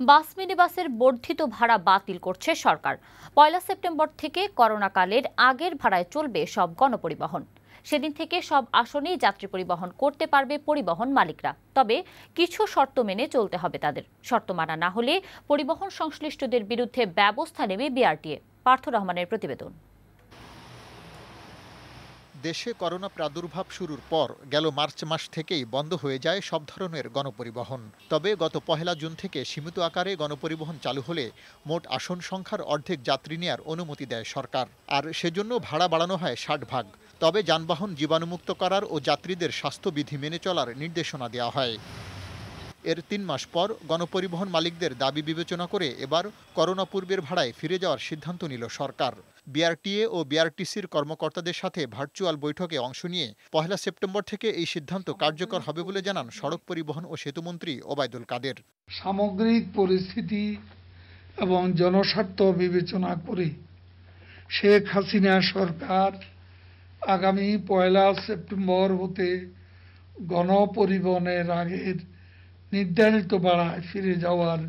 বাস মিনিবাসের বর্ধিত ভাড়া বাতিল করছে সরকার। পয়লা সেপ্টেম্বর থেকে করোনাকালের আগের ভাড়ায় চলবে সব গণপরিবহন। সেদিন থেকে সব আসনেই যাত্রী পরিবহন করতে পারবে পরিবহন মালিকরা। তবে কিছু শর্ত মেনে চলতে হবে তাদের। শর্ত মানা না হলে পরিবহন সংশ্লিষ্টদের বিরুদ্ধে ব্যবস্থা নেবে বিআরটিএ। পার্থ রহমানের প্রতিবেদন। দেশে করোনা প্রাদুর্ভাব শুরুর পর গেল মার্চ মাস থেকেই বন্ধ হয়ে যায় সব ধরনের গণপরিবহন। তবে গত পহেলা জুন থেকে সীমিত আকারে গণপরিবহন চালু হলে মোট আসন সংখ্যার অর্ধেক যাত্রী নেয়ার অনুমতি দেয় সরকার। আর সেজন্য ভাড়া বাড়ানো হয় ষাট ভাগ। তবে যানবাহন জীবাণুমুক্ত করার ও যাত্রীদের স্বাস্থ্যবিধি মেনে চলার নির্দেশনা দেওয়া হয়। এর তিন মাস পর গণপরিবহন মালিকদের দাবি বিবেচনা করে এবার করোনা পূর্বের ভাড়ায় ফিরে যাওয়ার সিদ্ধান্ত নিল সরকার। বিআরটিএ ও বিআরটিসির কর্মকর্তাদের সাথে ভার্চুয়াল বৈঠকে অংশ নিয়ে পহেলা সেপ্টেম্বর থেকে এই সিদ্ধান্ত কার্যকর হবে বলে জানান সড়ক পরিবহন ও সেতুমন্ত্রী ওবায়দুল কাদের। সামগ্রিক পরিস্থিতি এবং জনস্বার্থ বিবেচনা করে শেখ হাসিনা সরকার আগামী পয়লা সেপ্টেম্বর হতে গণপরিবহনের আগের নির্ধারিত ভাড়ায় ফিরে যাওয়ার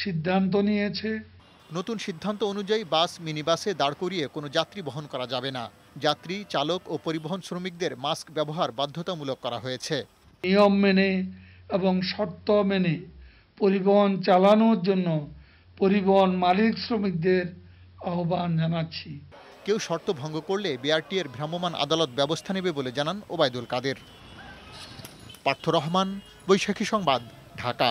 সিদ্ধান্ত নিয়েছে। নতুন সিদ্ধান্ত অনুযায়ী বাস মিনিবাসে দাঁড় করিয়ে কোনো যাত্রী বহন করা যাবে না। যাত্রী চালক ও পরিবহন শ্রমিকদের মাস্ক ব্যবহার বাধ্যতামূলক করা হয়েছে। নিয়ম মেনে এবং শর্ত মেনে পরিবহন চালানোর জন্য পরিবহন মালিক শ্রমিকদের আহ্বান জানাচ্ছি। কেউ শর্ত ভঙ্গ করলে বিআরটি এর ভ্রাম্যমাণ আদালত ব্যবস্থা নেবে বলে জানান ওবায়দুল কাদের। পার্থ রহমান বৈশাখী সংবাদ ঢাকা।